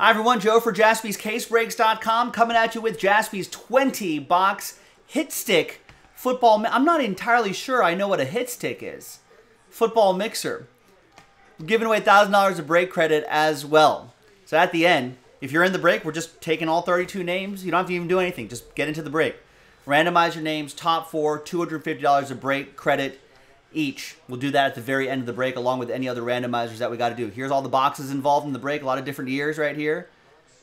Hi, everyone. Joe for jaspyscasebreaks.com coming at you with Jaspy's 20 box hit stick football. I'm not entirely sure I know what a hit stick is. Football mixer. We're giving away $1,000 of break credit as well. So at the end, if you're in the break, we're just taking all 32 names. You don't have to even do anything. Just get into the break. Randomize your names, top four, $250 of break credit each. We'll do that at the very end of the break along with any other randomizers that we got to do. Here's all the boxes involved in the break. A lot of different years right here.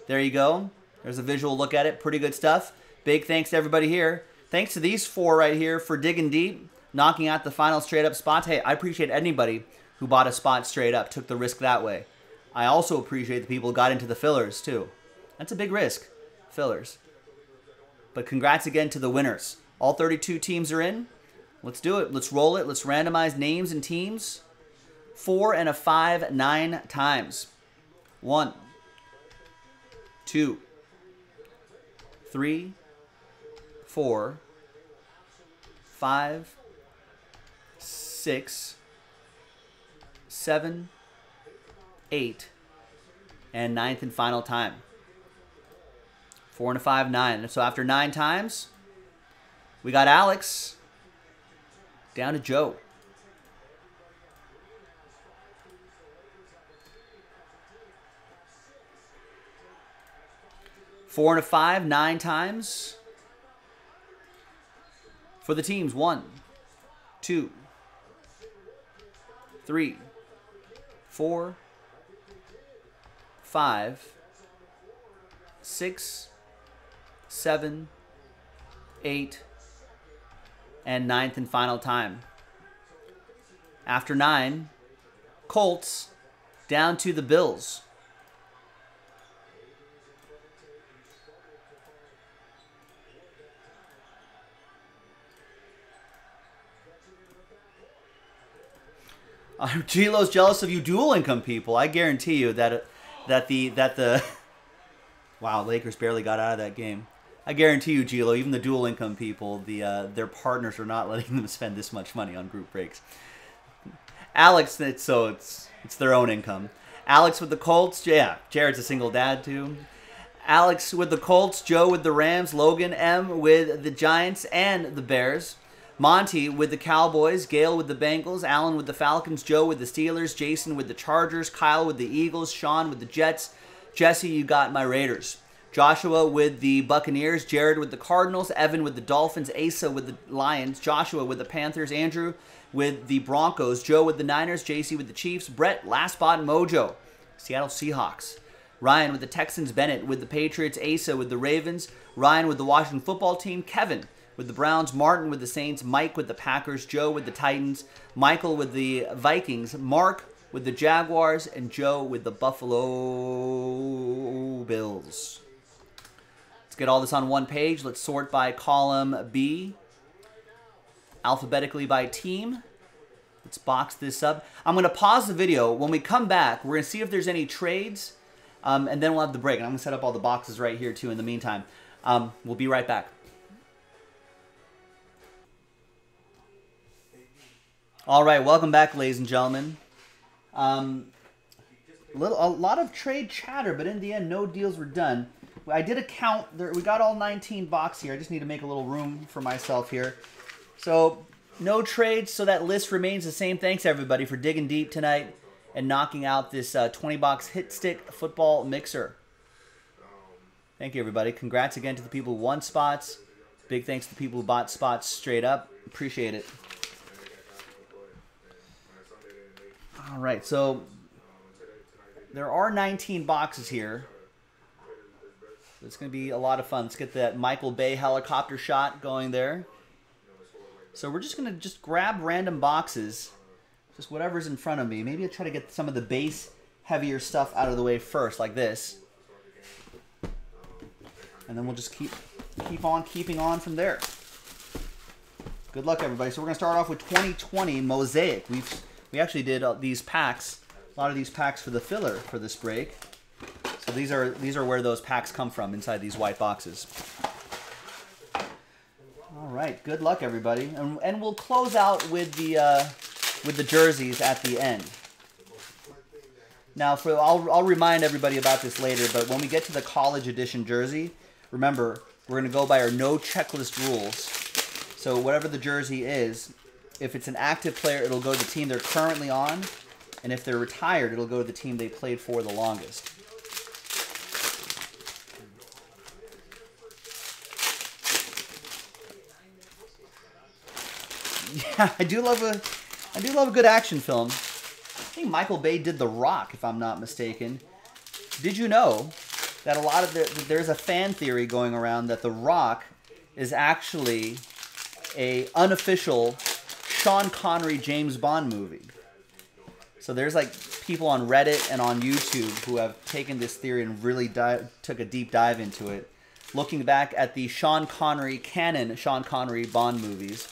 There you go. There's a visual look at it. Pretty good stuff. Big thanks to everybody here. Thanks to these four right here for digging deep, knocking out the final straight up spots. Hey, I appreciate anybody who bought a spot straight up, took the risk that way. I also appreciate the people who got into the fillers too. That's a big risk, fillers. But congrats again to the winners. All 32 teams are in. Let's do it. Let's roll it. Let's randomize names and teams. Four and a five, nine times. One, two, three, four, five, six, seven, eight, and ninth and final time. Four and a five, nine. So after nine times, we got Alex down to Joe. Four and a five, nine times. For the teams, one, two, three, four, five, six, seven, eight, and ninth and final time. After nine, Colts down to the Bills. Uh, Gilo's jealous of you dual income people. I guarantee you that that the that the wow Lakers barely got out of that game. I guarantee you, Gilo, even the dual income people, the uh, their partners are not letting them spend this much money on group breaks. Alex, it's, so it's it's their own income. Alex with the Colts, yeah. Jared's a single dad too. Alex with the Colts, Joe with the Rams, Logan M with the Giants and the Bears. Monty with the Cowboys, Gail with the Bengals, Alan with the Falcons, Joe with the Steelers, Jason with the Chargers, Kyle with the Eagles, Sean with the Jets, Jesse, you got my Raiders. Joshua with the Buccaneers, Jared with the Cardinals, Evan with the Dolphins, Asa with the Lions, Joshua with the Panthers, Andrew with the Broncos, Joe with the Niners, JC with the Chiefs, Brett, last spot, Mojo, Seattle Seahawks. Ryan with the Texans, Bennett with the Patriots, Asa with the Ravens, Ryan with the Washington football team, Kevin with the Browns, Martin with the Saints, Mike with the Packers, Joe with the Titans, Michael with the Vikings, Mark with the Jaguars, and Joe with the Buffalo Bills. Get all this on one page. Let's sort by column B, alphabetically by team. Let's box this up. I'm going to pause the video. When we come back, we're going to see if there's any trades, um, and then we'll have the break. And I'm going to set up all the boxes right here, too, in the meantime. Um, we'll be right back. All right, welcome back, ladies and gentlemen. Um, little, a lot of trade chatter, but in the end, no deals were done. I did a count. There, we got all 19 box here. I just need to make a little room for myself here. So, no trades, so that list remains the same. Thanks, everybody, for digging deep tonight and knocking out this uh, 20 box hit stick football mixer. Thank you, everybody. Congrats again to the people who won spots. Big thanks to the people who bought spots straight up. Appreciate it. All right, so there are 19 boxes here. It's going to be a lot of fun. Let's get that Michael Bay helicopter shot going there. So we're just going to just grab random boxes, just whatever's in front of me. Maybe I'll try to get some of the base heavier stuff out of the way first, like this. And then we'll just keep keep on keeping on from there. Good luck, everybody. So we're going to start off with 2020 Mosaic. We've we actually did uh, these packs, a lot of these packs for the filler for this break. So these are these are where those packs come from inside these white boxes. All right, good luck everybody, and, and we'll close out with the uh, with the jerseys at the end. Now, for I'll, I'll remind everybody about this later, but when we get to the college edition jersey, remember, we're going to go by our no checklist rules. So whatever the jersey is, if it's an active player, it'll go to the team they're currently on. And if they're retired, it'll go to the team they played for the longest. Yeah, I do love a I do love a good action film. I think Michael Bay did The Rock, if I'm not mistaken. Did you know that a lot of the there's a fan theory going around that The Rock is actually a unofficial Sean Connery James Bond movie. So there's like people on Reddit and on YouTube who have taken this theory and really dive, took a deep dive into it, looking back at the Sean Connery canon Sean Connery Bond movies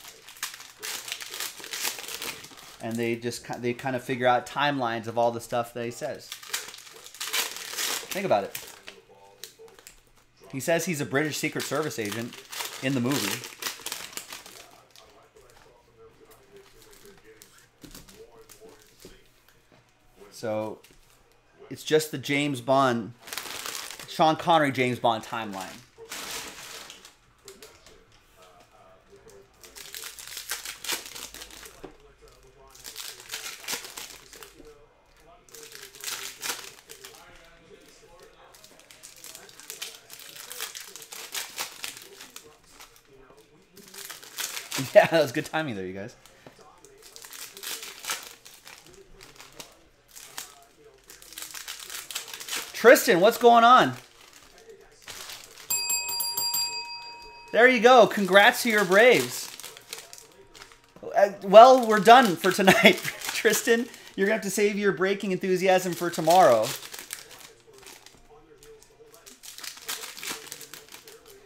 and they just they kind of figure out timelines of all the stuff that he says. Think about it. He says he's a British Secret Service agent in the movie. So it's just the James Bond, Sean Connery James Bond timeline. Yeah, that was good timing there, you guys. Tristan, what's going on? There you go. Congrats to your Braves. Uh, well, we're done for tonight, Tristan. You're going to have to save your breaking enthusiasm for tomorrow.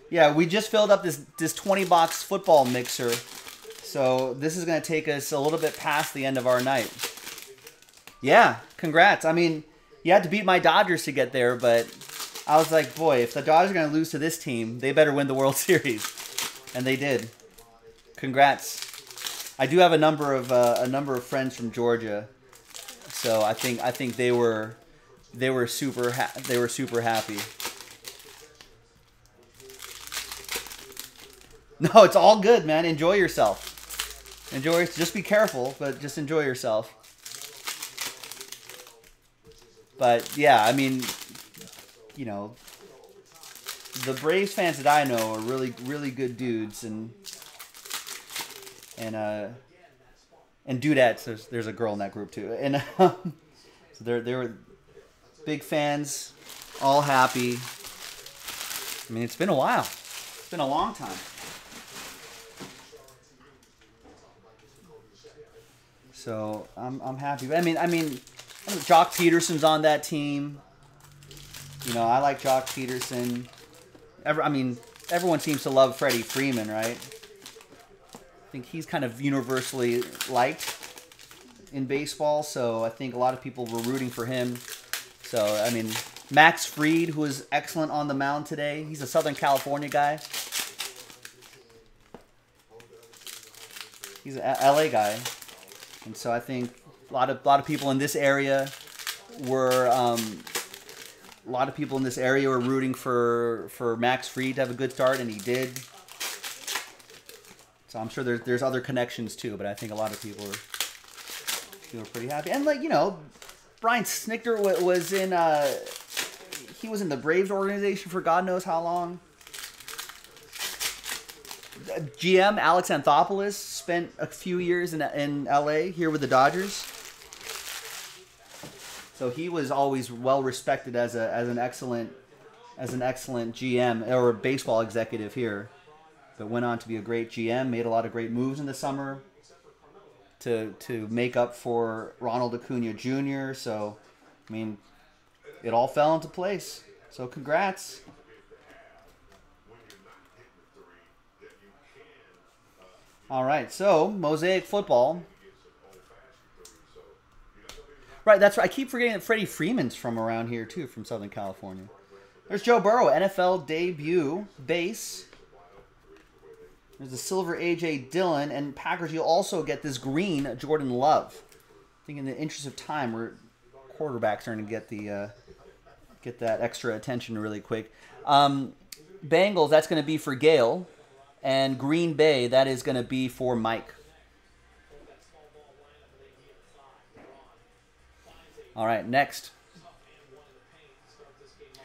Yeah, we just filled up this this 20 box football mixer. So this is going to take us a little bit past the end of our night. Yeah, congrats. I mean, you had to beat my Dodgers to get there, but I was like, boy, if the Dodgers are going to lose to this team, they better win the World Series. And they did. Congrats. I do have a number of uh, a number of friends from Georgia. So I think I think they were they were super they were super happy. No, it's all good, man. Enjoy yourself. Enjoy. Just be careful, but just enjoy yourself. But yeah, I mean, you know, the Braves fans that I know are really, really good dudes, and and uh, and dudettes. There's there's a girl in that group too, and um, so they're they're big fans, all happy. I mean, it's been a while. It's been a long time. So I'm, I'm happy. But I mean, I mean, Joc Pederson's on that team. You know, I like Joc Pederson. Ever, I mean, everyone seems to love Freddie Freeman, right? I think he's kind of universally liked in baseball, so I think a lot of people were rooting for him. So, I mean, Max Fried, who was excellent on the mound today, he's a Southern California guy. He's an LA guy. And so I think a lot of a lot of people in this area were um, a lot of people in this area were rooting for for Max Fried to have a good start, and he did. So I'm sure there's there's other connections too, but I think a lot of people were, were pretty happy. And like you know, Brian Snitker was in uh, he was in the Braves organization for God knows how long. GM Alex Anthopoulos spent a few years in in LA here with the Dodgers. So he was always well respected as a as an excellent as an excellent GM or baseball executive here. But went on to be a great GM, made a lot of great moves in the summer to to make up for Ronald Acuna Jr. So I mean it all fell into place. So congrats. All right, so Mosaic Football. Right, that's right. I keep forgetting that Freddie Freeman's from around here too, from Southern California. There's Joe Burrow, NFL debut base. There's the silver AJ Dillon, and Packers. You'll also get this green Jordan Love. I think in the interest of time, we're quarterback starting to get the uh, get that extra attention really quick. Um, Bengals, that's going to be for Gail, and Green Bay, that is going to be for Mike. All right, next.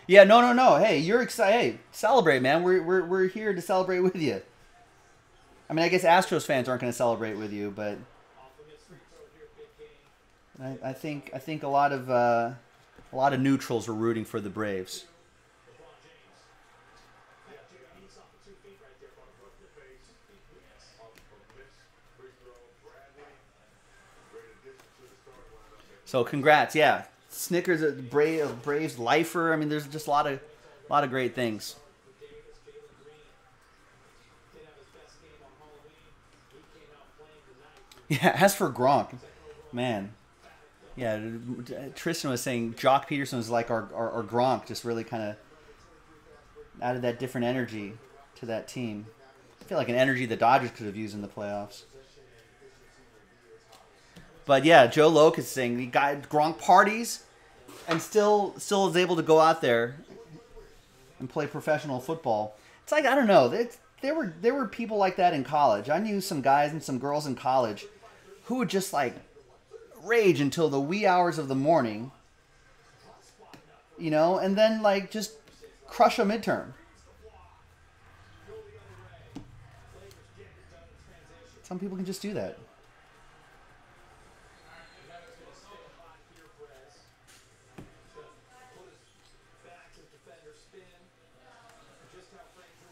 Yeah, no, no, no. Hey, you're excited. Hey, celebrate, man. We're, we're, we're here to celebrate with you. I mean, I guess Astros fans aren't going to celebrate with you, but I, I think I think a lot of uh, a lot of neutrals are rooting for the Braves. So congrats, yeah. Snitker's, uh, Brave, Braves, lifer. I mean, there's just a lot of, a lot of great things. Yeah, as for Gronk, man, yeah, Tristan was saying Joc Pederson was like our, our, our Gronk, just really kind of added that different energy to that team. I feel like an energy the Dodgers could have used in the playoffs. But yeah, Joe Loke is saying he got Gronk parties and still still is able to go out there and play professional football. It's like I don't know. there were there were people like that in college. I knew some guys and some girls in college who would just like rage until the wee hours of the morning. You know, and then like just crush a midterm. Some people can just do that.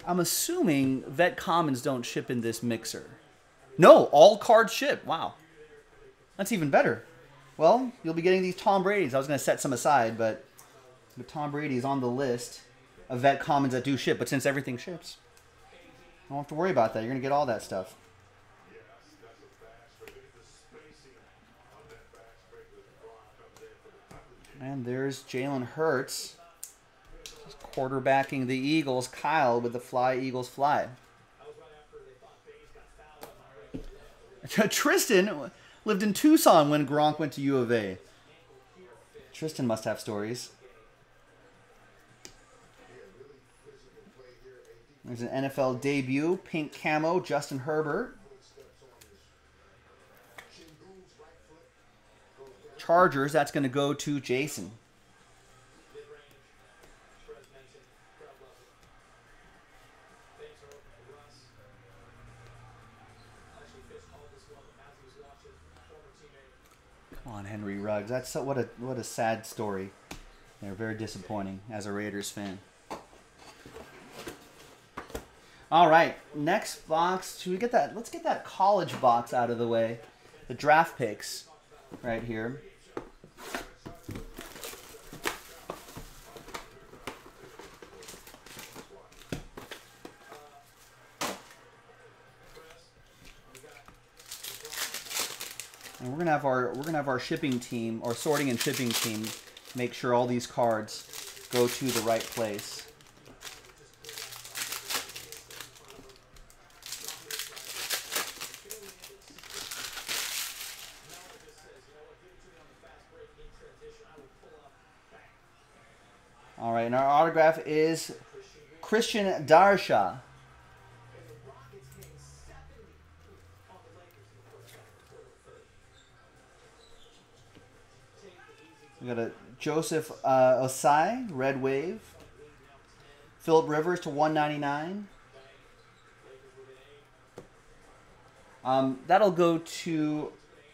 I'm assuming vet commons don't ship in this mixer. No, all cards ship. Wow. That's even better. Well, you'll be getting these Tom Brady's. I was going to set some aside, but the Tom Brady's on the list of vet commons that do ship. But since everything ships, I don't have to worry about that. You're going to get all that stuff. And there's Jalen Hurts quarterbacking the Eagles, Kyle with the fly Eagles fly. Tristan lived in Tucson when Gronk went to U of A. Tristan must have stories. There's an NFL debut, pink camo, Justin Herbert. Chargers, that's going to go to Jason. That's so, what a what a sad story. They're very disappointing as a Raiders fan. All right, next box. Should we get that? Let's get that college box out of the way. The draft picks, right here. And we're gonna have our shipping team, or sorting and shipping team, make sure all these cards go to the right place. All right, and our autograph is Christian Darrisaw. Got a Joseph uh, Ossai, Red Wave. Philip Rivers to 199. Um, that'll go to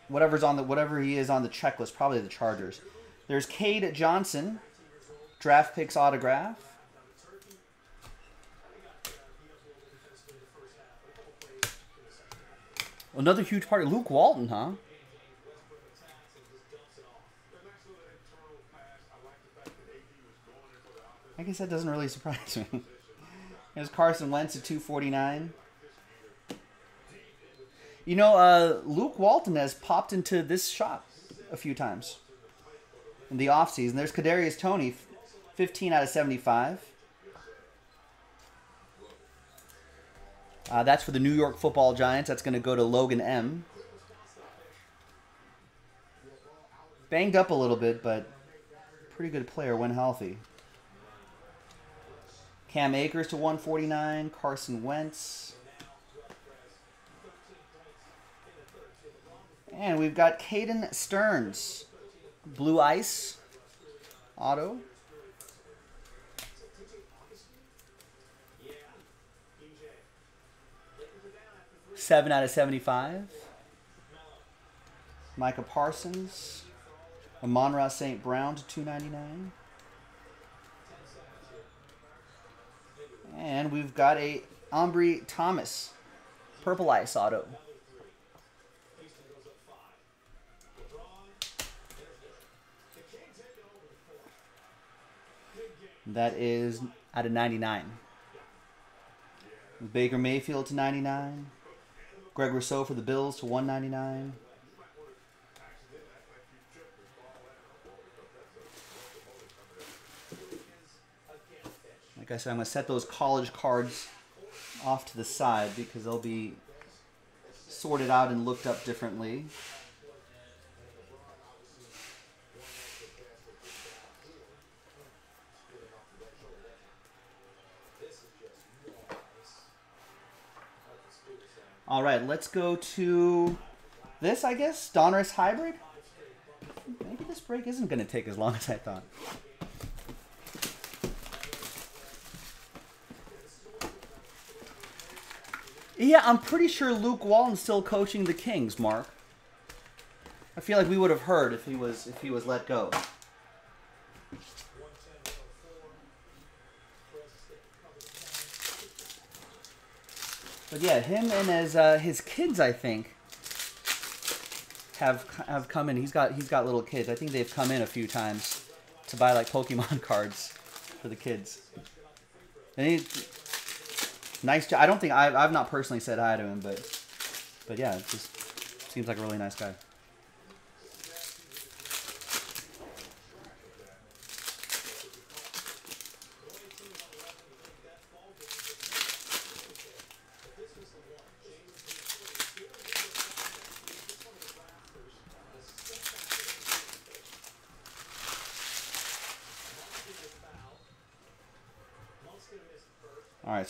whatever's on the whatever he is on the checklist, probably the Chargers. There's Cade Johnson, draft picks autograph. Another huge part. Luke Walton, huh? I guess that doesn't really surprise me. There's Carson Wentz at 249. You know, uh, Luke Walton has popped into this shop a few times in the offseason. There's Kadarius Toney, 15 out of 75. Uh, that's for the New York Football Giants. That's going to go to Logan M. Banged up a little bit, but pretty good player when healthy. Cam Akers to 149. Carson Wentz. And we've got Caden Sterns. Blue Ice. Auto. Seven out of 75. Micah Parsons. Amon-Ra St. Brown to 299. And we've got a Ambry Thomas. Purple Ice auto. That is out of 99. Baker Mayfield to 99. Greg Rousseau for the Bills to 199. Like I said, I'm going to set those college cards off to the side because they'll be sorted out and looked up differently. All right, let's go to this, I guess, Donruss Hybrid. Maybe this break isn't going to take as long as I thought. Yeah, I'm pretty sure Luke Walton's still coaching the Kings, Mark. I feel like we would have heard if he was if he was let go. But yeah, him and his uh, his kids, I think, have have come in. He's got he's got little kids. I think they've come in a few times to buy like Pokemon cards for the kids. And he, nice job. I don't think I've I've not personally said hi to him, but but yeah, just seems like a really nice guy.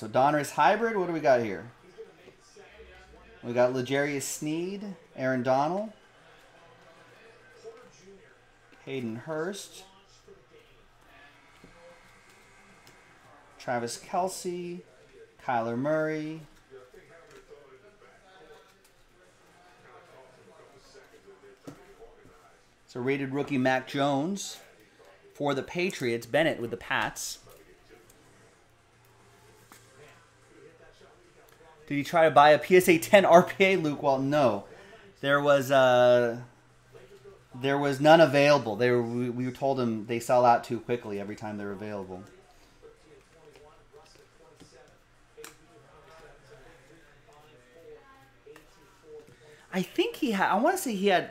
Right, so Donruss hybrid. What do we got here? We got L'Jarius Sneed, Aaron Donald, Hayden Hurst, Travis Kelce, Kyler Murray. So rated rookie Mac Jones for the Patriots. Bennett with the Pats. Did he try to buy a PSA 10 RPA, Luke? Well, no. There was uh, there was none available. They were we, told him they sell out too quickly every time they're available. I think he had. I want to say he had.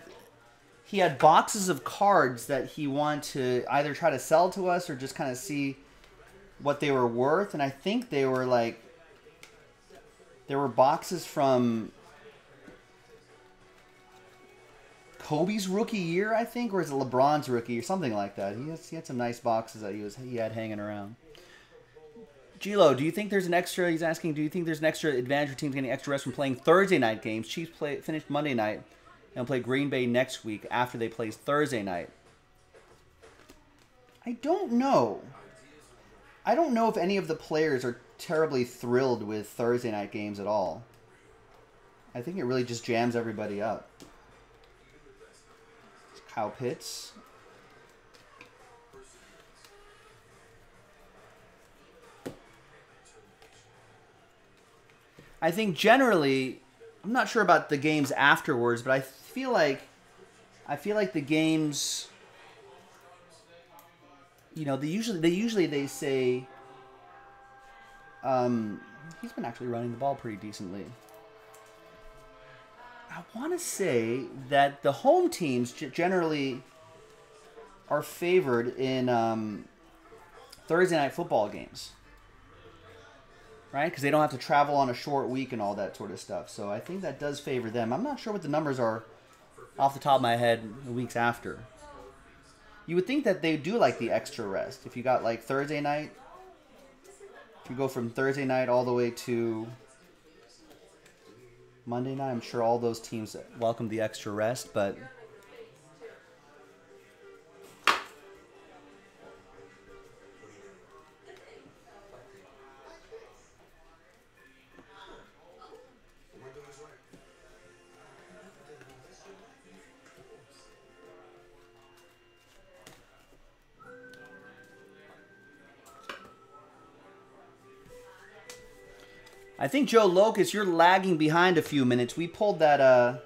He had boxes of cards that he wanted to either try to sell to us or just kind of see what they were worth, and I think they were like there were boxes from Kobe's rookie year, I think, or is it LeBron's rookie or something like that. He, has, he had some nice boxes that he was he had hanging around. Gilo, do you think there's an extra? He's asking. Do you think there's an extra advantage for teams getting extra rest from playing Thursday night games? Chiefs play finished Monday night and play Green Bay next week after they play Thursday night. I don't know. I don't know if any of the players are terribly thrilled with Thursday night games at all. I think it really just jams everybody up. Kyle Pitts. I think generally, I'm not sure about the games afterwards, but I feel like I feel like the games you know, they usually they usually they say um, he's been actually running the ball pretty decently. I want to say that the home teams generally are favored in um, Thursday night football games, right? Because they don't have to travel on a short week and all that sort of stuff. So I think that does favor them. I'm not sure what the numbers are off the top of my head the weeks after. You would think that they do like the extra rest. If you got like Thursday night, if you go from Thursday night all the way to Monday night, I'm sure all those teams welcome the extra rest, but I think Joe Locus, you're lagging behind a few minutes. We pulled that. Uh,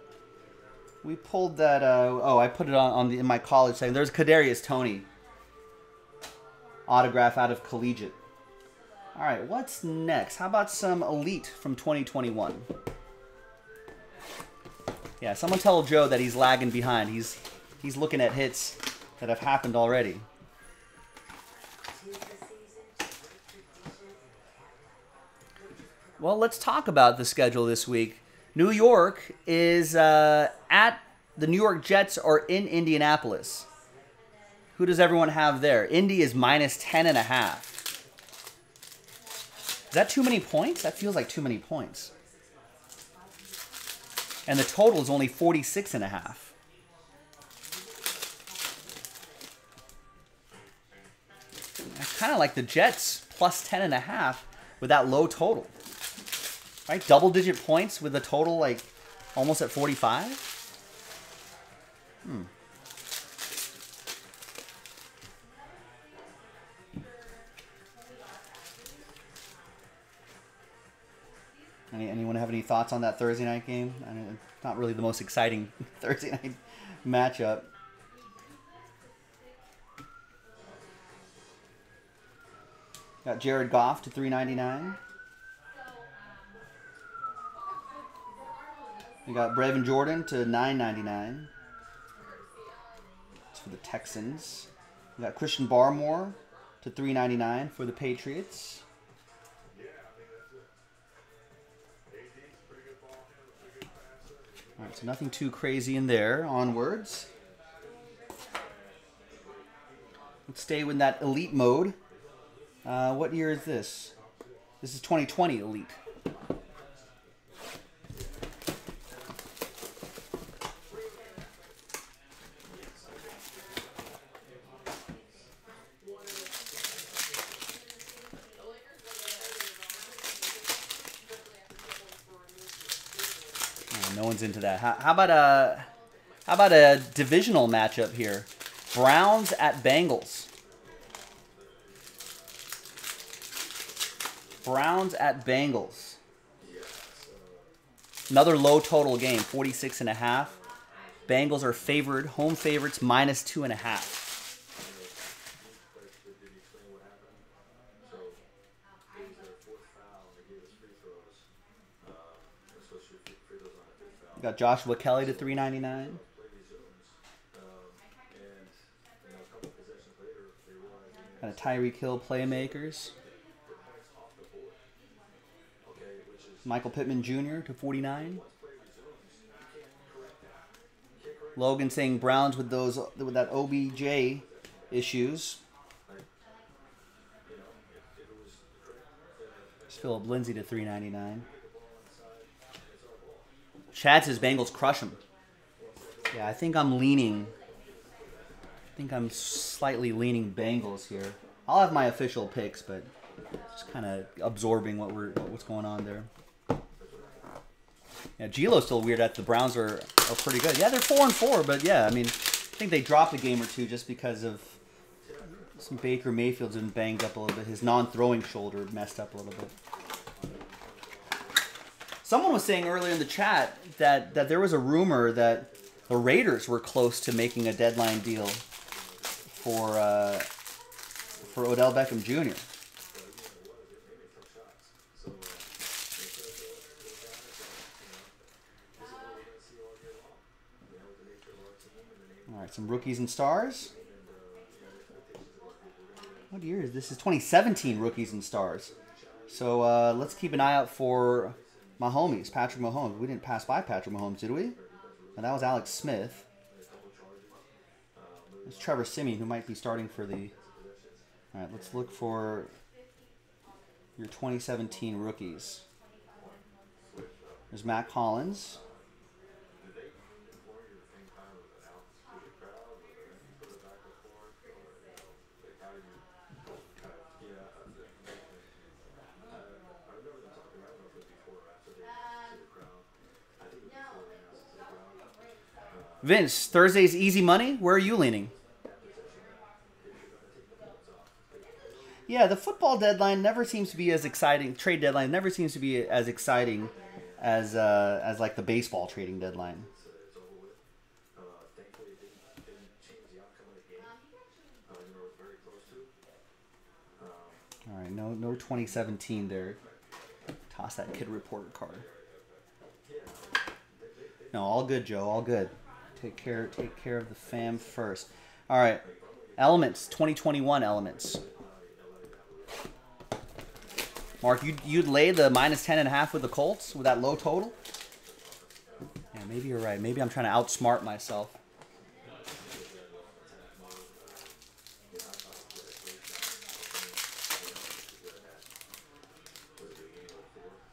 we pulled that. Uh, oh, I put it on, on the, in my college saying there's Kadarius Toney autograph out of collegiate. All right, what's next? How about some elite from 2021? Yeah, someone tell Joe that he's lagging behind. He's he's looking at hits that have happened already. Well, let's talk about the schedule this week. New York is uh, at the New York Jets or in Indianapolis. Who does everyone have there? Indy is minus 10 and a half. Is that too many points? That feels like too many points. And the total is only 46 and a half. I kind of like the Jets plus 10 and a half with that low total. Right? Double digit points with a total like almost at 45? Hmm. Any, anyone have any thoughts on that Thursday night game? I mean, not really the most exciting Thursday night matchup. Got Jared Goff to 399. We got Brevin Jordan to 9.99. It's for the Texans. We got Christian Barmore to 3.99 for the Patriots. All right, so nothing too crazy in there. Onwards. Let's stay with that elite mode. Uh, what year is this? This is 2020 elite. Into that. How, how, about a how about a divisional matchup here? Browns at Bengals. Browns at Bengals. Another low total game, 46 and a half. Bengals are favored, home favorites, minus two and a half. Got Joshua Kelley to 399. Got a Tyreek Hill playmakers. Michael Pittman Jr. to 49. Logan saying Browns with those with that OBJ issues. Phillip Lindsay to 399. Chad says Bengals crush them. Yeah, I think I'm leaning. I think I'm slightly leaning Bengals here. I'll have my official picks, but just kind of absorbing what we're what's going on there. Yeah, Gilo's still weird at the Browns are, are pretty good. Yeah, they're four and four, but yeah, I mean, I think they dropped a game or two just because of some Baker Mayfield's been banged up a little bit. His non-throwing shoulder messed up a little bit. Someone was saying earlier in the chat that, that there was a rumor that the Raiders were close to making a deadline deal for uh, for Odell Beckham Jr. All right, some rookies and stars. What year is this? is 2017 rookies and stars. So uh, let's keep an eye out for Mahomes, Patrick Mahomes. We didn't pass by Patrick Mahomes, did we? And that was Alex Smith. It's Trevor Siemian who might be starting for the. All right, let's look for your 2017 rookies. There's Matt Collins. Vince, Thursday's easy money. Where are you leaning? Yeah, the football deadline never seems to be as exciting. Trade deadline never seems to be as exciting as uh, as like the baseball trading deadline. All right, no no 2017 there. Toss that kid reporter card. No, all good, Joe. All good. Take care. Take care of the fam first. All right. Elements. 2021 elements. Mark, you'd, you'd lay the minus 10 and a half with the Colts with that low total? Yeah, maybe you're right. Maybe I'm trying to outsmart myself.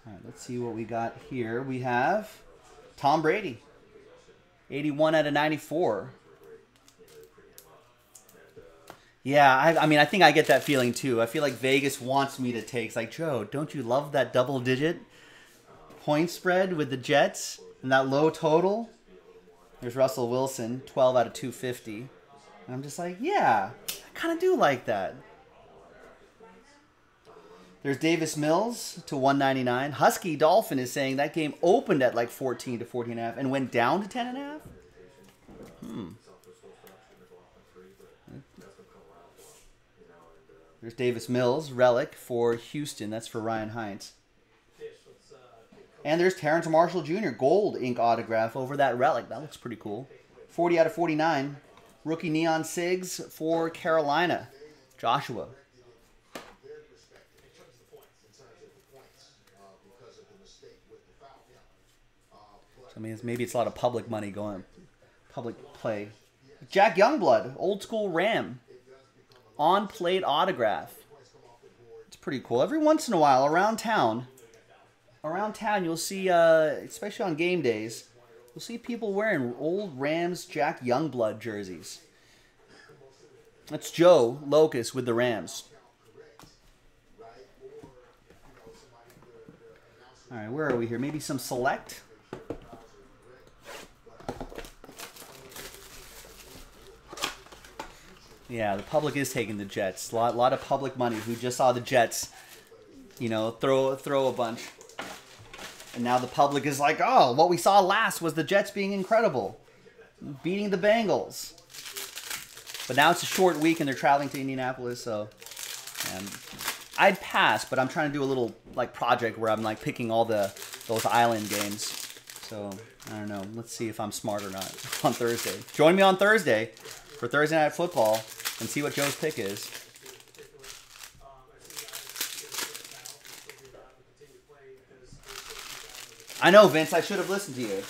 All right, let's see what we got here. We have Tom Brady. 81 out of 94. Yeah, I, I, mean, I think I get that feeling too. I feel like Vegas wants me to take. It's like, Joe, don't you love that double digit point spread with the Jets and that low total? There's Russell Wilson, 12 out of 250. And I'm just like, yeah, I kind of do like that. There's Davis Mills to 199. Husky Dolphin is saying that game opened at like 14 to 14 and a half and went down to 10 and a half. Hmm. There's Davis Mills, relic for Houston. That's for Ryan Hines. And there's Terrace Marshall Jr., gold ink autograph over that relic. That looks pretty cool. 40 out of 49. Rookie Neon Sigs for Carolina. Joshua. I mean, it's, maybe it's a lot of public money going, public play. Jack Youngblood, old school Ram, on plate autograph. It's pretty cool. Every once in a while, around town, around town, you'll see, uh, especially on game days, you'll see people wearing old Rams Jack Youngblood jerseys. That's Joe Locust with the Rams. All right, where are we here? Maybe some select. Yeah, the public is taking the Jets. A lot, lot of public money who just saw the Jets, you know, throw throw a bunch. And now the public is like, oh, what we saw last was the Jets being incredible, beating the Bengals. But now it's a short week and they're traveling to Indianapolis, so um, I'd pass. But I'm trying to do a little like project where I'm like picking all the those island games. So I don't know. Let's see if I'm smart or not on Thursday. Join me on Thursday for Thursday Night Football and see what Joe's pick is. I know, Vince. I should have listened to you.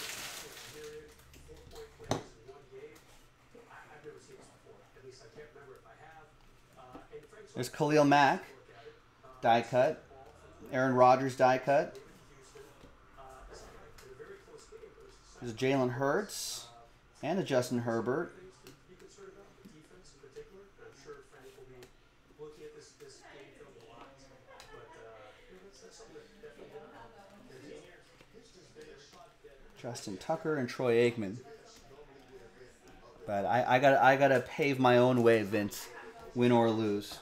There's Khalil Mack, die cut. Aaron Rodgers, die cut. There's Jalen Hurts and a Justin Herbert. Justin Tucker and Troy Aikman. But I, I got I gotta pave my own way, Vince. Win or lose.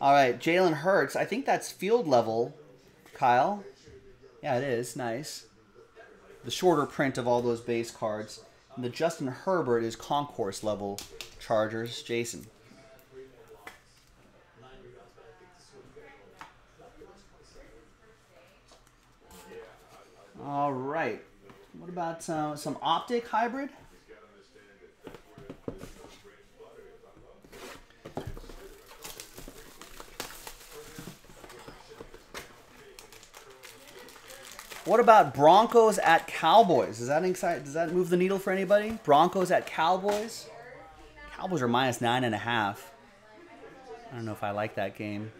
All right, Jalen Hurts. I think that's field level, Kyle. Yeah, it is. Nice. The shorter print of all those base cards. And the Justin Herbert is concourse level Chargers. Jason. All right. What about uh, some optic hybrid? What about Broncos at Cowboys? Does that excite, Does that move the needle for anybody? Broncos at Cowboys. Cowboys are minus nine and a half. I don't know if I like that game.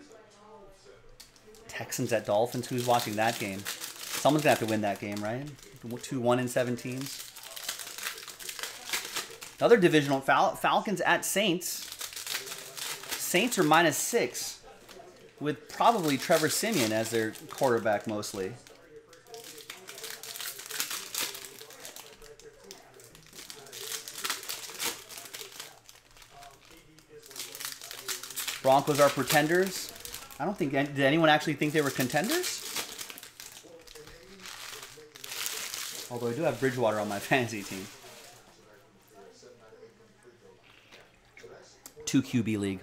Texans at Dolphins. Who's watching that game? Someone's gonna have to win that game, right? Two one and seventeens. Other divisional Fal Falcons at Saints. Saints are minus six, with probably Trevor Siemian as their quarterback mostly. Broncos are pretenders. I don't think did anyone actually think they were contenders. Although I do have Bridgewater on my fantasy team. Two QB league.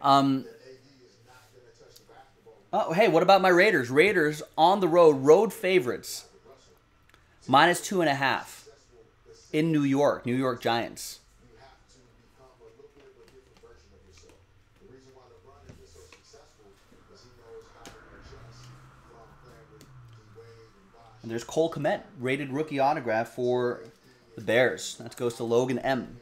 Um, oh, hey, what about my Raiders? Raiders on the road, road favorites, minus two and a half in New York. New York Giants. There's Cole Kmet, rated rookie autograph for the Bears. That goes to Logan M.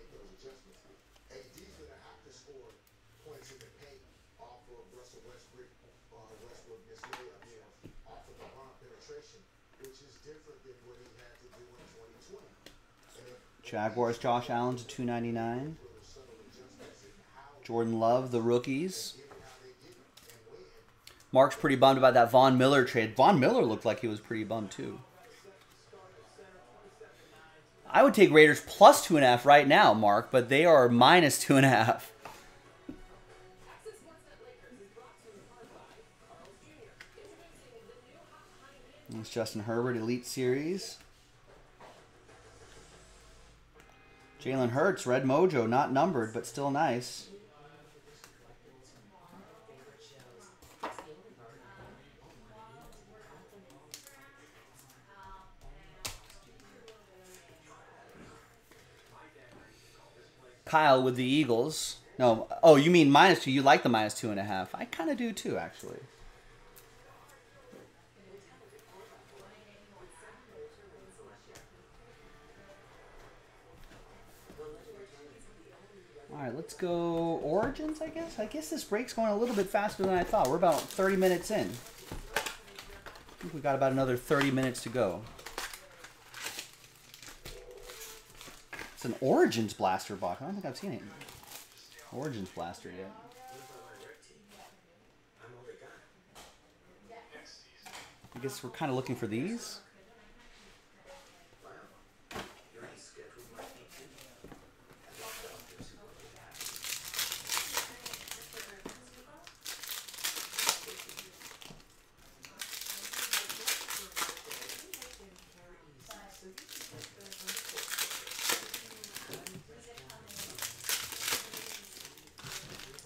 Jaguars, Josh Allen to 299. Jordan Love, the rookies. Mark's pretty bummed about that Von Miller trade. Von Miller looked like he was pretty bummed too. I would take Raiders plus two and a half right now, Mark, but they are minus two and a half. It's Justin Herbert Elite Series. Jalen Hurts, Red Mojo, not numbered, but still nice. Kyle with the Eagles. No, oh, you mean minus two? You like the minus two and a half? I kind of do too, actually. All right, let's go Origins, I guess. I guess this break's going a little bit faster than I thought. We're about 30 minutes in. I think we got about another 30 minutes to go. An Origins blaster box. I don't think I've seen it. Origins blaster yet. I guess we're kind of looking for these.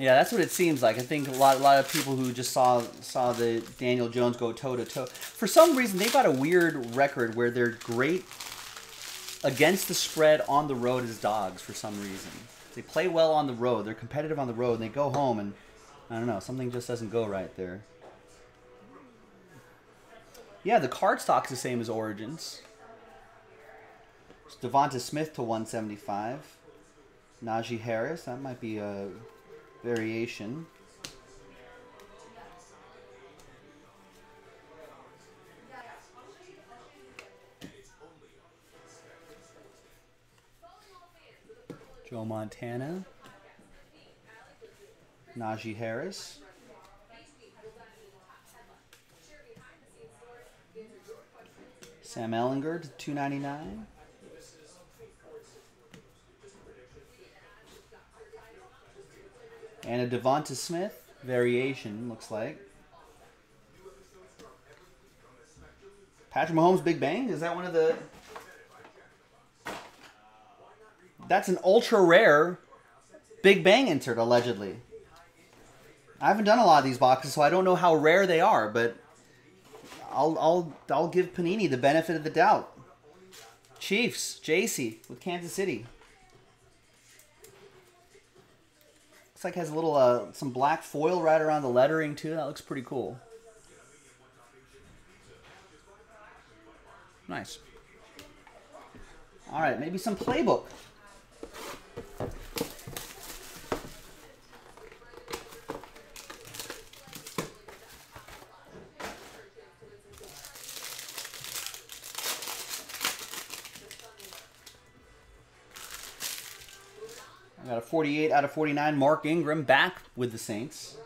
Yeah, that's what it seems like. I think a lot, a lot of people who just saw saw the Daniel Jones go toe to toe. For some reason, they've got a weird record where they're great against the spread on the road as dogs. For some reason, they play well on the road. They're competitive on the road, and they go home, and I don't know, something just doesn't go right there. Yeah, the card stock's the same as Origins. It's Devonta Smith to 175. Najee Harris, that might be a variation. Joe Montana. Najee Harris. Sam Ehlinger to 299. And a Devonta Smith variation, looks like. Patrick Mahomes Big Bang? Is that one of the... That's an ultra rare Big Bang insert, allegedly. I haven't done a lot of these boxes, so I don't know how rare they are, but I'll I'll I'll give Panini the benefit of the doubt. Chiefs, JC with Kansas City. Looks like has a little uh, some black foil right around the lettering too. That looks pretty cool. Nice. All right, maybe some playbook. 48 out of 49. Mark Ingram back with the Saints.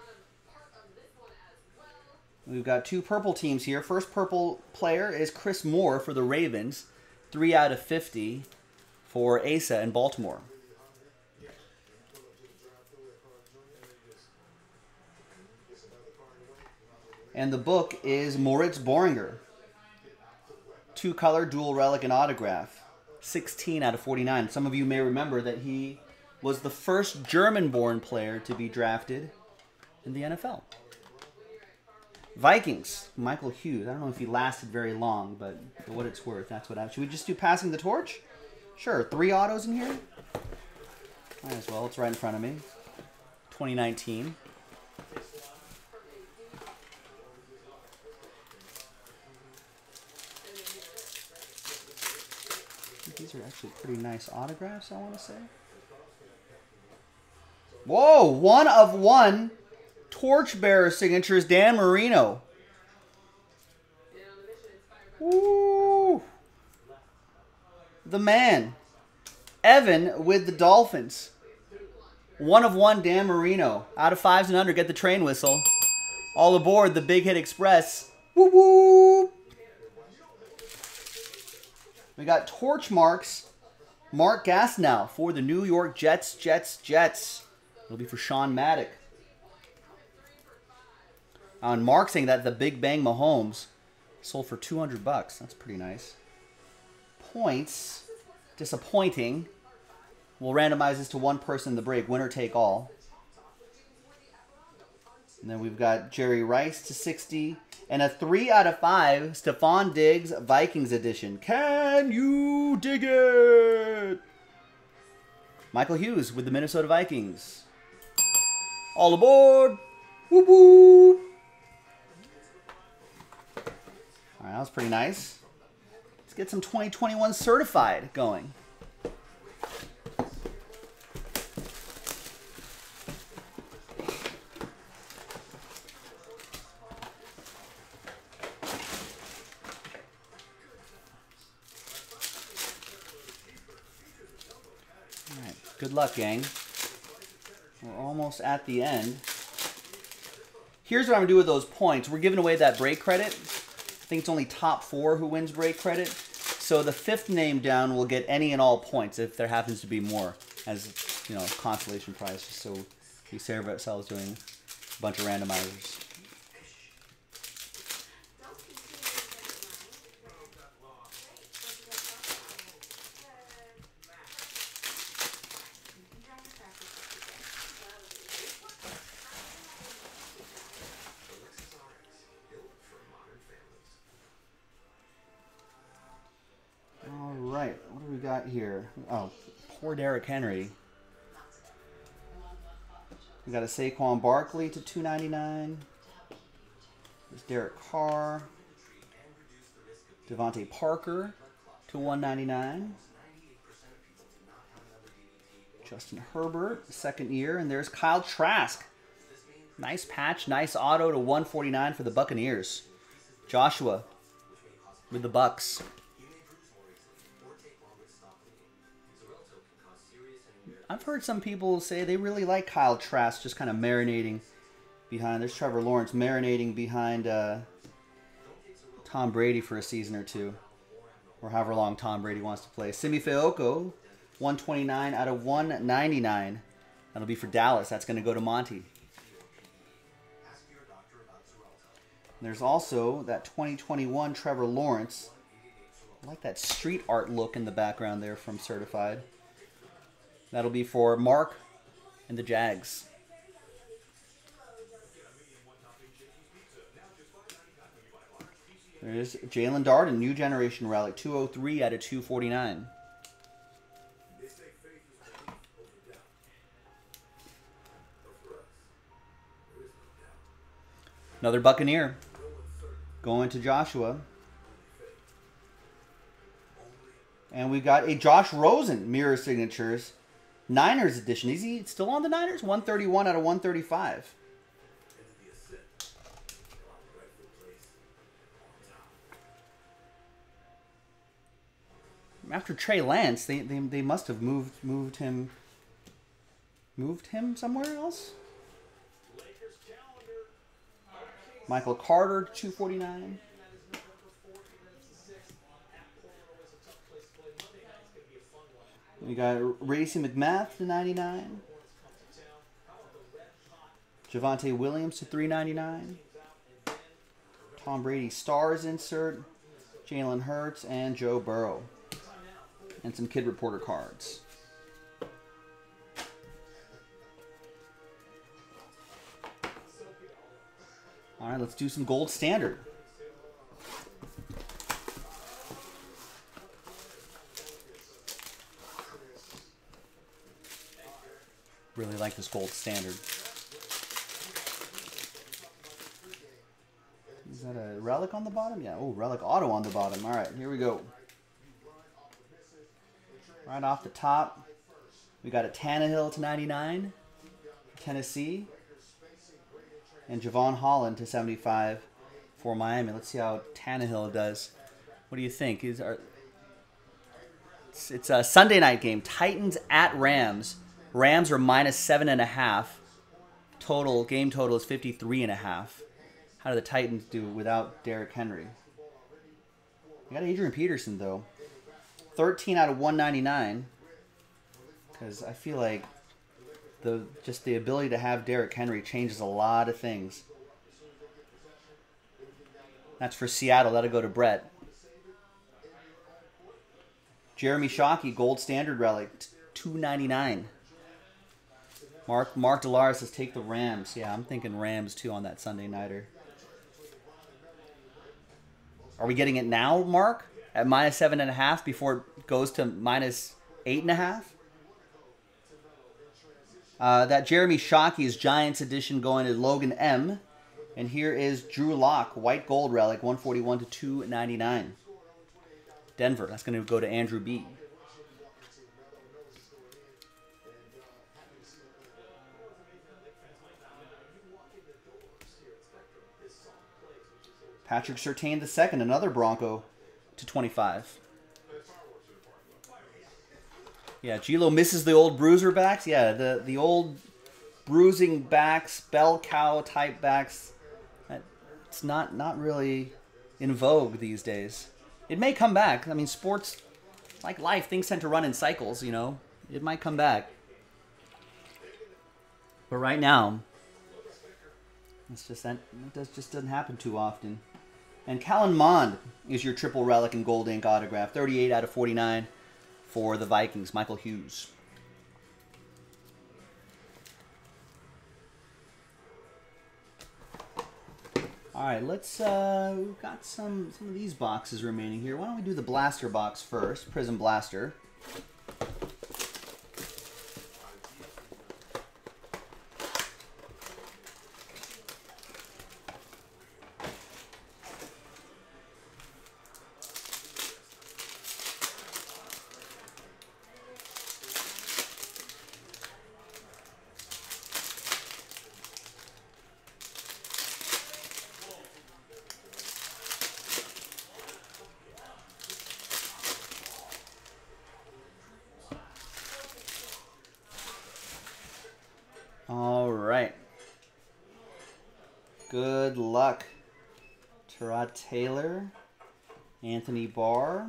We've got two purple teams here. First purple player is Chris Moore for the Ravens. 3 out of 50 for Asa in Baltimore. And the book is Moritz Böhringer. Two color, dual relic, and autograph. 16 out of 49. Some of you may remember that he was the first German born player to be drafted in the NFL. Vikings, Michael Hughes. I don't know if he lasted very long, but for what it's worth, that's what I. Should we just do passing the torch? Sure. Three autos in here? Might as well. It's right in front of me. 2019. These are actually pretty nice autographs, I want to say. Whoa, one of one torchbearer signatures, Dan Marino. Woo! The man. Evan with the Dolphins. One of one, Dan Marino. Out of fives and under, get the train whistle. All aboard the Big Hit Express. Woo woo! We got torch marks. Mark Gastineau for the New York Jets, Jets, Jets. It'll be for Sean Maddock. On Mark saying that the Big Bang Mahomes sold for 200 bucks. That's pretty nice. Points, disappointing. We'll randomize this to one person in the break, winner take all. And then we've got Jerry Rice to 60. And a 3 out of 5, Stefon Diggs Vikings edition. Can you dig it? Michael Hughes with the Minnesota Vikings. All aboard! Whoop whoop! All right, that was pretty nice. Let's get some 2021 certified going. All right, good luck, gang. We're almost at the end. Here's what I'm going to do with those points. We're giving away that break credit. I think it's only top four who wins break credit. So the fifth name down will get any and all points if there happens to be more as, you know, consolation prize. Just so we save ourselves doing a bunch of randomizers. All right, what do we got here? Oh, poor Derrick Henry. We got a Saquon Barkley to 299. There's Derek Carr. DeVante Parker to 199. Justin Herbert, second year. And there's Kyle Trask. Nice patch, nice auto to 149 for the Buccaneers. Joshua with the Bucks. I've heard some people say they really like Kyle Trask just kind of marinating behind. There's Trevor Lawrence marinating behind uh, Tom Brady for a season or two, or however long Tom Brady wants to play. Simi Fehoko, 129 out of 199. That'll be for Dallas. That's going to go to Monty. There's also that 2021 Trevor Lawrence. I like that street art look in the background there from Certified. That'll be for Mark and the Jags. There's Jaelon Darden, New Generation Relic, 203 out of 249. Another Buccaneer going to Joshua. And we got a Josh Rosen mirror signatures. Niners edition. Is he still on the Niners? 131 out of 135. After Trey Lance, they, they, they must have moved moved him moved him somewhere else. Michael Carter, 249. We got Racey McMath to 99. Javonte Williams to 399. Tom Brady stars insert. Jalen Hurts and Joe Burrow. And some Kid Reporter cards. All right, let's do some gold standard. Really like this gold standard. Is that a relic on the bottom? Yeah. Oh, relic auto on the bottom. All right, here we go. Right off the top, we got a Tannehill to 99, Tennessee, and Jevon Holland to 75 for Miami. Let's see how Tannehill does. What do you think? Is our it's, it's a Sunday night game. Titans at Rams. Rams are minus seven and a half. Total game total is 53 and a half. How do the Titans do without Derrick Henry? You got Adrian Peterson though. 13 out of 199. Because I feel like the just the ability to have Derrick Henry changes a lot of things. That's for Seattle. That'll go to Brett. Jeremy Shockey, gold standard relic, two ninety nine. Mark Mark Delaris says take the Rams. Yeah, I'm thinking Rams too on that Sunday nighter. Are we getting it now, Mark? At minus seven and a half before it goes to minus eight and a half? Uh, that Jeremy Shockey's Giants edition going to Logan M. And here is Drew Lock, white gold relic, 141 to 299. Denver. That's going to go to Andrew B. Patrick the second, another Bronco to 25. Yeah, Gilo misses the old bruiser backs. Yeah, the the old bruising backs, bell cow type backs. It's not not really in vogue these days. It may come back. I mean, sports, like life, things tend to run in cycles. You know, it might come back. But right now, it's just that it just doesn't happen too often. And Kellen Mond is your triple relic and gold ink autograph, 38 out of 49 for the Vikings, Michael Hughes. All right, let's. Uh, we've got some some of these boxes remaining here. Why don't we do the blaster box first? Prizm blaster. All right. Good luck. Tyrod Taylor, Anthony Barr.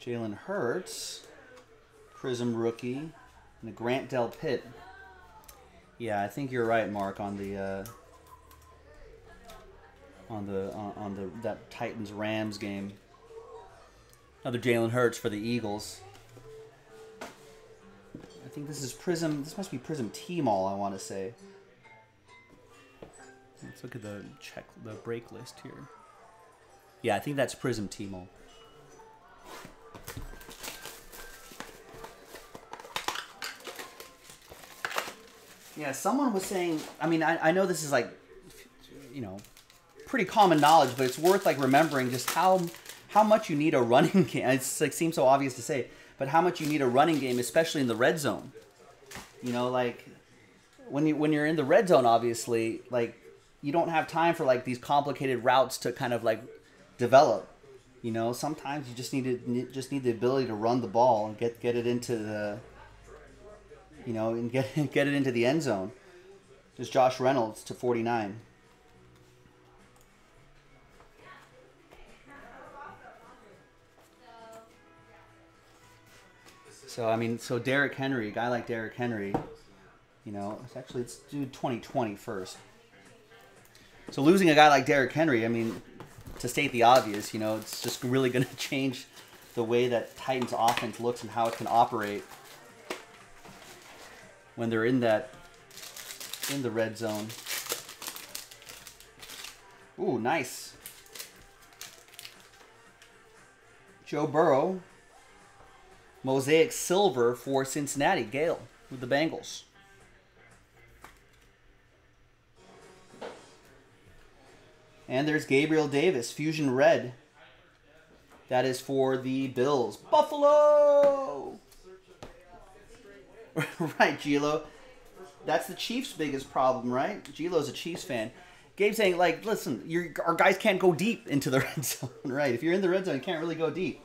Jalen Hurts, Prizm rookie, and the Grant Delpit. Yeah, I think you're right, Mark, on the uh, on the on, on the that Titans Rams game. Another Jalen Hurts for the Eagles. I think this is Prizm. This must be Prizm T-Mall. I want to say. Let's look at the check the break list here. Yeah, I think that's Prizm T-Mall. Yeah, someone was saying. I mean, I, I know this is like, you know, pretty common knowledge, but it's worth like remembering just how how much you need a running game. It's like seems so obvious to say, but how much you need a running game, especially in the red zone. You know, like when you when you're in the red zone, obviously, like you don't have time for like these complicated routes to kind of like develop. You know, sometimes you just need to just need the ability to run the ball and get get it into the you know, and get get it into the end zone. There's Josh Reynolds to 49. So I mean, so Derrick Henry, a guy like Derrick Henry, you know, it's actually let's do 2020 first. So losing a guy like Derrick Henry, I mean, to state the obvious, you know, it's just really going to change the way that Titans offense looks and how it can operate when they're in that in the red zone. Ooh, nice. Joe Burrow. Mosaic silver for Cincinnati. Gale with the Bengals. And there's Gabriel Davis, Fusion Red. That is for the Bills. Buffalo! right, Gilo. That's the Chiefs' biggest problem, right? Gilo's a Chiefs fan. Gabe saying, like, listen, our guys can't go deep into the red zone, right? If you're in the red zone, you can't really go deep.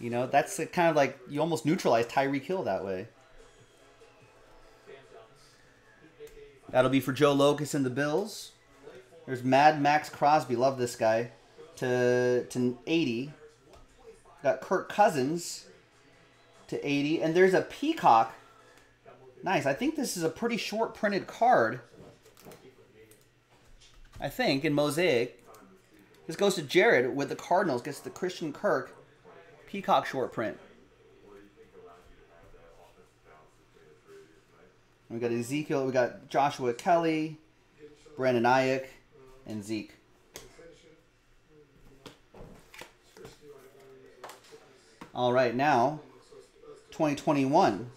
You know, that's kind of like you almost neutralize Tyreek Hill that way. That'll be for Joe Locus and the Bills. There's Mad Max Crosby. Love this guy. To to 80. Got Kirk Cousins to 80. And there's a Peacock. Nice. I think this is a pretty short printed card. I think in Mosaic. This goes to Jared with the Cardinals. Gets the Christian Kirk Peacock short print. We got Ezekiel. We got Joshua Kelley, Brandon Aiyuk, and Zeke. All right, now 2021.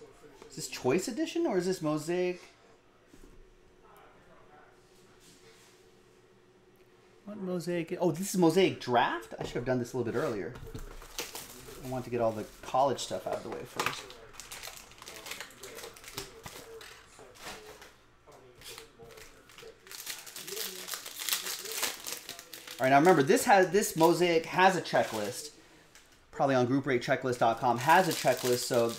Is this Choice Edition or is this Mosaic? What Mosaic? Oh, this is Mosaic Draft? I should have done this a little bit earlier. I want to get all the college stuff out of the way first. All right, now remember this has this mosaic has a checklist. Probably on groupbreakchecklist.com has a checklist, so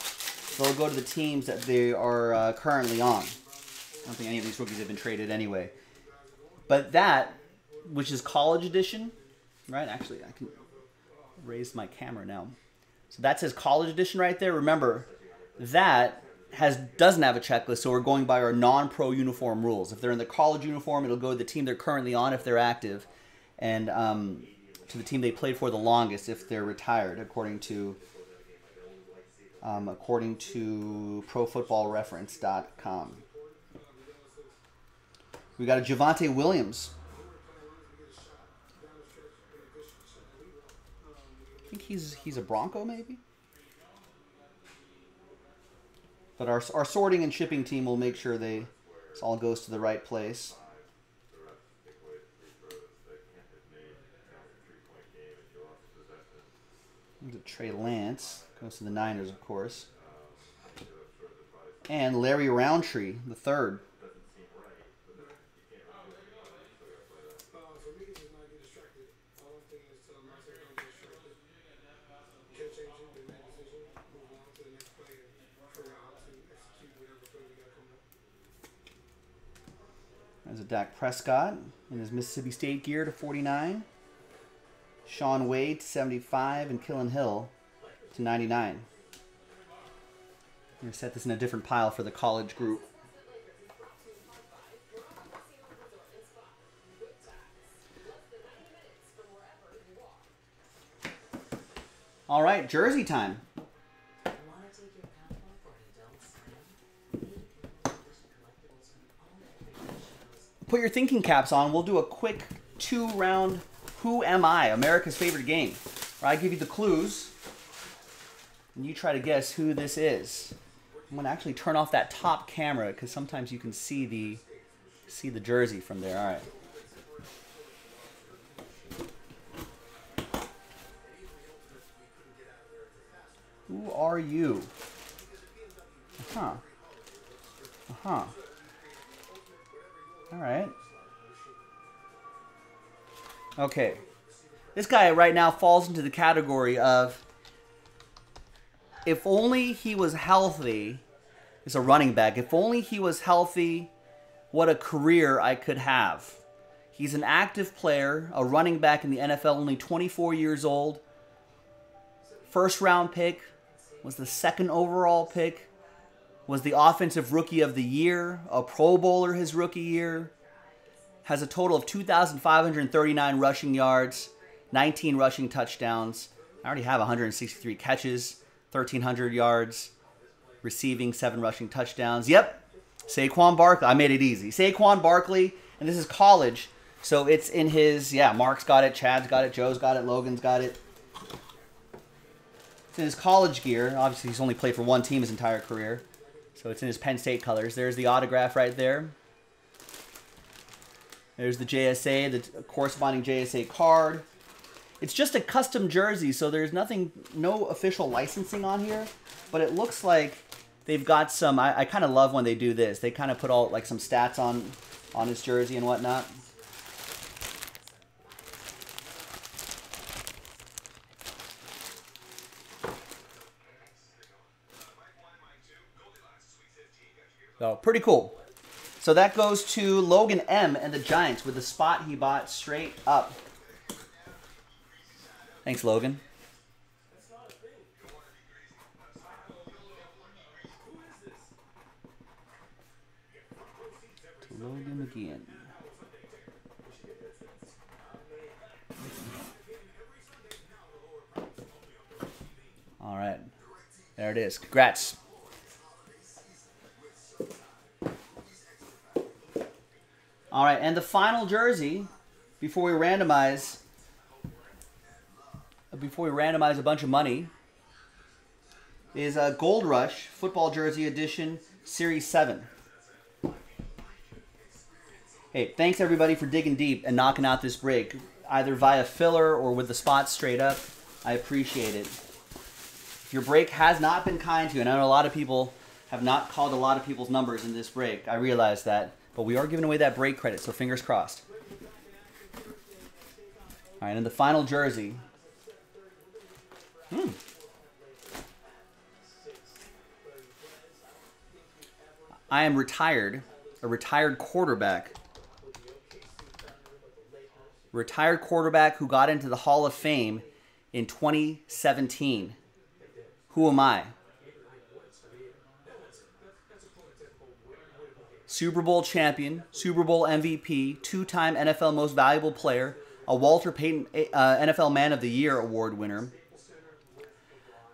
they'll go to the teams that they are uh, currently on. I don't think any of these rookies have been traded anyway. But that, which is college edition, right? Actually, I can raise my camera now. So that says college edition right there. Remember, that has doesn't have a checklist, so we're going by our non-pro uniform rules. If they're in the college uniform, it'll go to the team they're currently on if they're active and um, to the team they played for the longest if they're retired, according to um, according to ProFootballReference.com. We got a Javonte Williams. I think he's he's a Bronco maybe. But our, our sorting and shipping team will make sure they this all goes to the right place. Trey Lance goes to the Niners, of course. And Larry Rountree the third. There's a Dak Prescott in his Mississippi State gear to 49. Shaun Wade to 75 and Kylin Hill to 99. I'm going to set this in a different pile for the college group. All right, jersey time. Put your thinking caps on. We'll do a quick two round who Am I? America's favorite game. Where I give you the clues, and you try to guess who this is. I'm gonna actually turn off that top camera because sometimes you can see the see the jersey from there. All right. Who are you? Uh-huh. Uh-huh. All right. Okay. This guy right now falls into the category of if only he was healthy, is a running back. If only he was healthy, what a career I could have. He's an active player, a running back in the NFL, only 24 years old. First round pick, was the second overall pick, was the offensive rookie of the year, a Pro Bowler his rookie year, has a total of 2,539 rushing yards, 19 rushing touchdowns. I already have 163 catches, 1,300 yards, receiving, seven rushing touchdowns. Yep, Saquon Barkley. I made it easy. Saquon Barkley, and this is college, so it's in his. Yeah, Mark's got it, Chad's got it, Joe's got it, Logan's got it. It's in his college gear. Obviously, he's only played for one team his entire career, so it's in his Penn State colors. There's the autograph right there. There's the JSA, the corresponding JSA card. It's just a custom jersey, so there's nothing, no official licensing on here. But it looks like they've got some. I, I kind of love when they do this. They kind of put all like some stats on on his jersey and whatnot. So pretty cool. So that goes to Logan M and the Giants with the spot he bought straight up. Thanks, Logan. Logan again. All right. There it is. Congrats. All right, and the final jersey before we randomize before we randomize a bunch of money is a Gold Rush Football Jersey Edition Series 7. Hey, thanks everybody for digging deep and knocking out this break, either via filler or with the spots straight up. I appreciate it. If your break has not been kind to you, and I know a lot of people have not called a lot of people's numbers in this break, I realize that, but we are giving away that break credit, so fingers crossed. All right, and the final jersey Hmm. I am retired, a retired quarterback. Retired quarterback who got into the Hall of Fame in 2017. Who am I? Super Bowl champion, Super Bowl MVP, two time NFL Most Valuable Player, a Walter Payton uh, NFL Man of the Year award winner,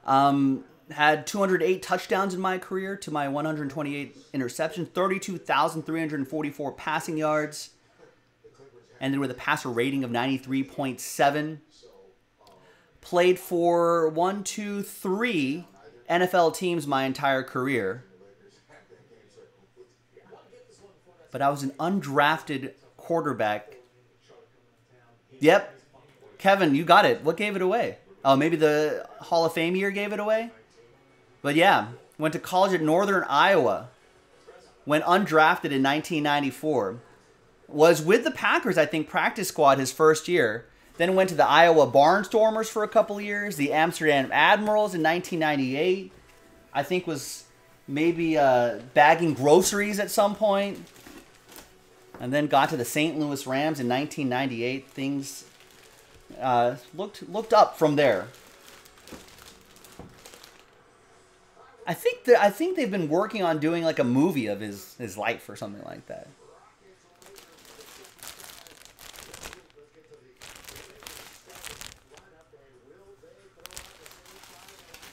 um, had 208 touchdowns in my career to my 128 interceptions, 32,344 passing yards, ended with a passer rating of 93.7. Played for one, two, three NFL teams my entire career. But I was an undrafted quarterback. Yep. Kevin, you got it. What gave it away? Oh, maybe the Hall of Fame year gave it away. But yeah, went to college at Northern Iowa. Went undrafted in 1994. Was with the Packers, I think, practice squad his first year. Then went to the Iowa Barnstormers for a couple years. The Amsterdam Admirals in 1998. I think was maybe uh, bagging groceries at some point. And then got to the St. Louis Rams in 1998. Things uh, looked looked up from there. I think that I think they've been working on doing like a movie of his his life or something like that.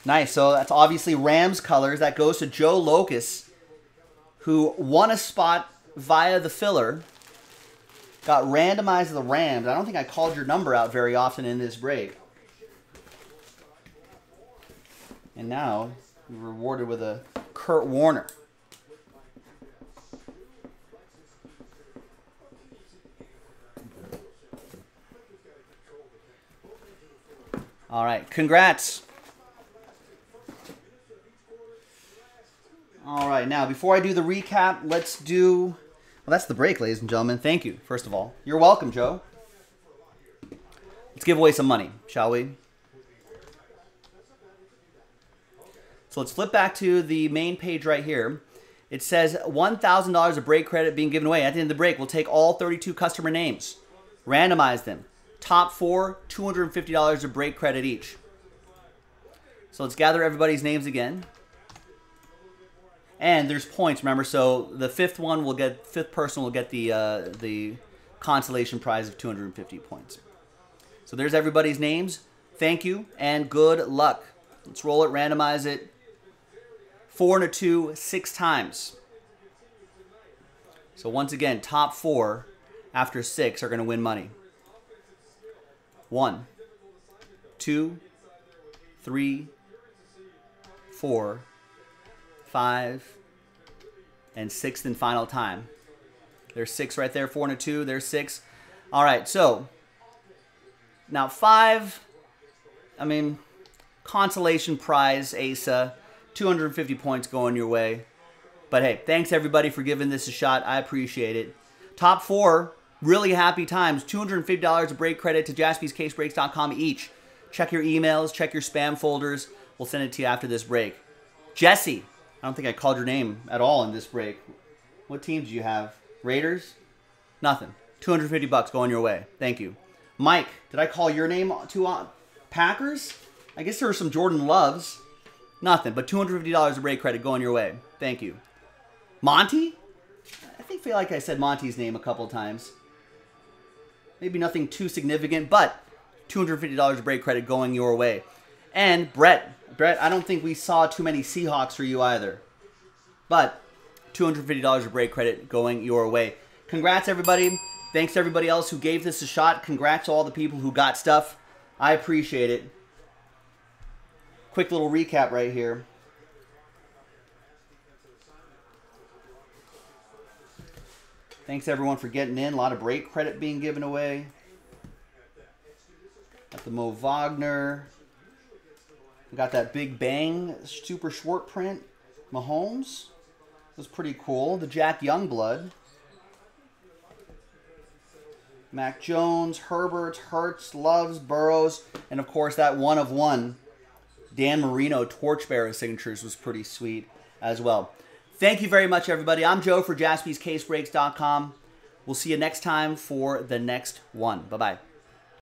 Nice. So that's obviously Rams colors. That goes to Joe Locus, who won a spot via the filler got randomized the Rams. I don't think I called your number out very often in this break. And now, you're rewarded with a Kurt Warner. All right, congrats. All right, now before I do the recap, let's do. Well, that's the break, ladies and gentlemen. Thank you, first of all. You're welcome, Joe. Let's give away some money, shall we? So let's flip back to the main page right here. It says $1,000 of break credit being given away. At the end of the break, we'll take all 32 customer names, randomize them. Top four, $250 of break credit each. So let's gather everybody's names again. And there's points, remember. So the fifth one will get, fifth person will get the uh, the consolation prize of 250 points. So there's everybody's names. Thank you and good luck. Let's roll it, randomize it. Four and a two, six times. So once again, top four after six are going to win money. One, two, three, four, five, and sixth and final time. There's six right there, four and a two. There's six. All right, so now five, I mean, consolation prize, ASA, 250 points going your way. But hey, thanks everybody for giving this a shot. I appreciate it. Top four, really happy times. $250 of break credit to jaspyscasebreaks.com each. Check your emails, check your spam folders. We'll send it to you after this break. Jesse, I don't think I called your name at all in this break. What teams do you have? Raiders? Nothing. 250 bucks going your way. Thank you. Mike, did I call your name to uh, Packers? I guess there were some Jordan Loves. Nothing, but $250 of break credit going your way. Thank you. Monty? I think feel like I said Monty's name a couple times. Maybe nothing too significant, but $250 of break credit going your way. And Brett, Brett, I don't think we saw too many Seahawks for you either. But $250 of break credit going your way. Congrats, everybody. Thanks to everybody else who gave this a shot. Congrats to all the people who got stuff. I appreciate it. Quick little recap right here. Thanks everyone for getting in. A lot of break credit being given away. Got the Mo Wagner. Got that Big Bang super short print. Mahomes. was pretty cool. The Jack Youngblood. Mac Jones, Herbert, Hurts, Loves, Burrows, and of course that one of one Dan Marino Torchbearer signatures was pretty sweet as well. Thank you very much, everybody. I'm Joe for jaspyscasebreaks.com. We'll see you next time for the next one. Bye bye.